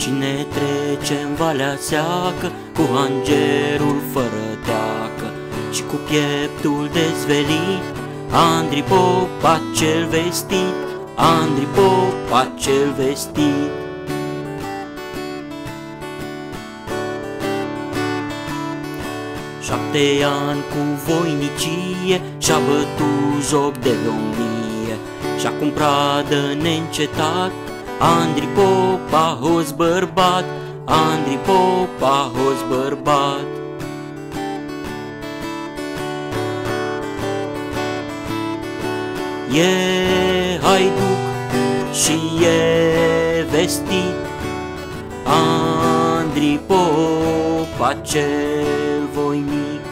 Cine trece în valea seacă Cu angerul fără teacă Și cu pieptul dezvelit. Andri Popa cel vestit Andri Popa cel vestit. Șapte ani cu voinicie Și-a bătut joc de domnie Și-a cumprat de neîncetat Andri Popa, hoț bărbat, Andri Popa, hoț bărbat. E haiduc și e vestit, Andri Popa cel voinic.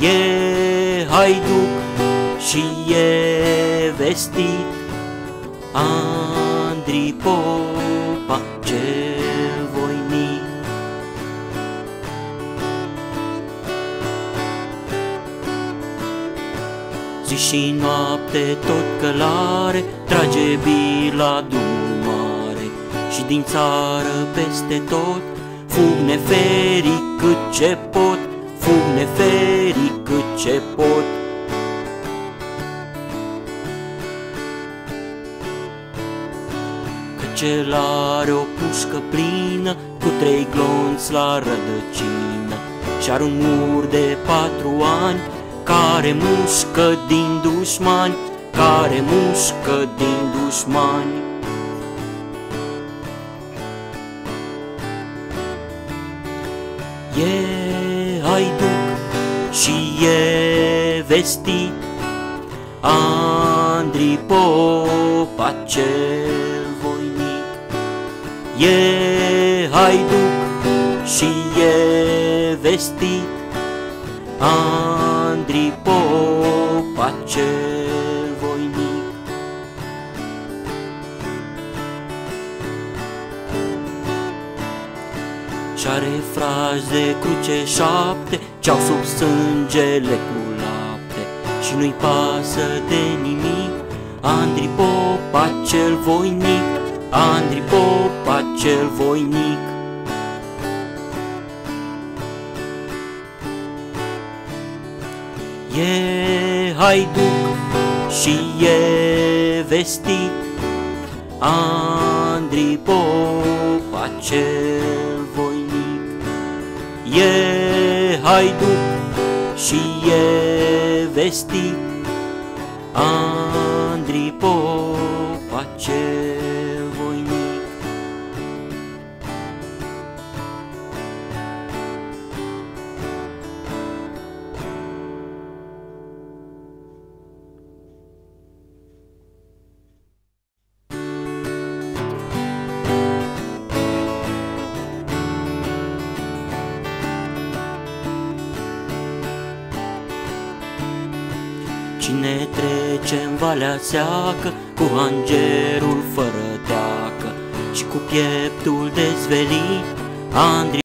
E haiduc și e vestit, Andri Andri Popa cel voinic. Zi și noapte tot călare, trage bila mare Și din țară peste tot, fug neferii cât ce pot, fug neferii cât ce pot. Cel are o pușcă plină Cu trei glonți la rădăcină. Și are un mur de patru ani Care mușcă din dușmani Care mușcă din dușmani. E haiduc și e vestit Andri Popa cel E haiduc și e vestit. Andri Popa cel voinic. Și-are fraze cruce șapte Ce-au sub sângele cu lapte. Și nu-i pasă de nimic Andri Popa cel voinic Andri Popa cel voinic. E haiduc și e vestit, Andri Popa cel voinic. E haiduc și e vestit, Andri Popa cel Cine trece în valea seacă Cu angerul fără teacă Și cu pieptul dezvelit Andri